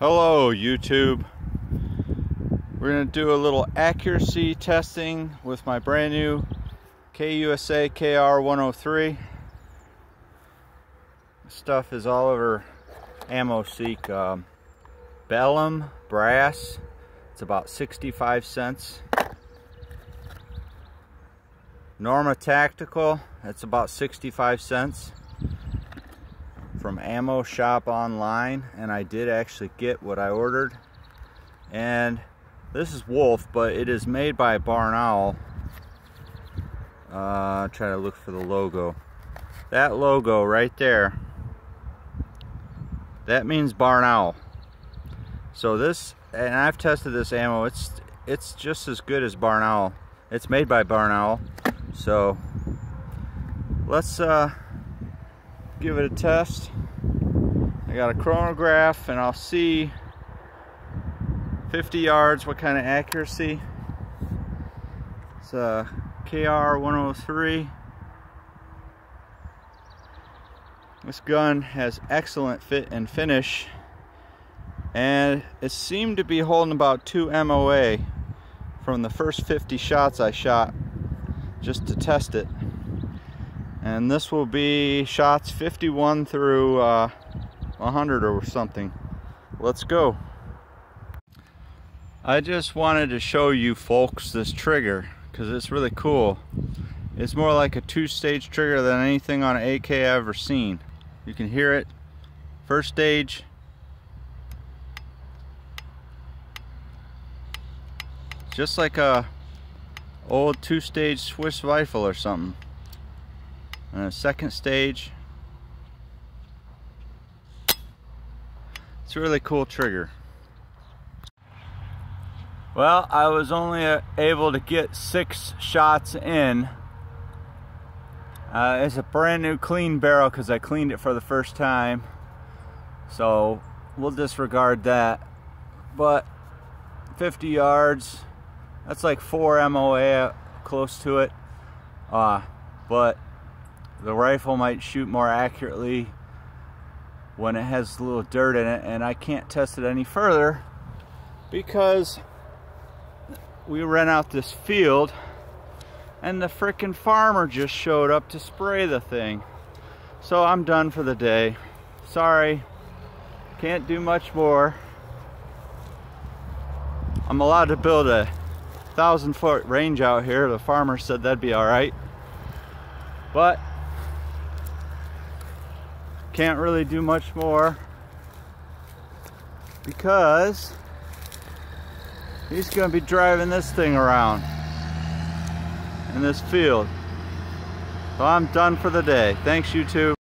Hello YouTube. We're going to do a little accuracy testing with my brand new KUSA KR103. Stuff is all over AmmoSeek. Um, Belom brass, it's about 65 cents. Norma Tactical, that's about 65 cents from Ammo Shop online and I did actually get what I ordered. And this is Wolf but it is made by Barnaul. Uh, try to look for the logo. That logo right there. That means Barnaul. So this and I've tested this ammo. It's it's just as good as Barnaul. It's made by Barnaul. So let's uh give it a test. I got a chronograph and I'll see 50 yards, what kind of accuracy. It's a KR103. This gun has excellent fit and finish and it seemed to be holding about 2 MOA from the first 50 shots I shot just to test it and this will be shots 51 through uh, 100 or something. Let's go. I just wanted to show you folks this trigger because it's really cool. It's more like a two-stage trigger than anything on an AK I've ever seen. You can hear it. First stage. Just like a old two-stage Swiss rifle or something a second stage. It's a really cool trigger. Well I was only uh, able to get six shots in. Uh, it's a brand new clean barrel because I cleaned it for the first time. So we'll disregard that. But 50 yards that's like 4 MOA close to it. Uh, but the rifle might shoot more accurately when it has a little dirt in it and I can't test it any further because we ran out this field and the frickin' farmer just showed up to spray the thing. So I'm done for the day. Sorry. Can't do much more. I'm allowed to build a thousand foot range out here. The farmer said that'd be all right. But can't really do much more because he's going to be driving this thing around in this field. So I'm done for the day. Thanks YouTube.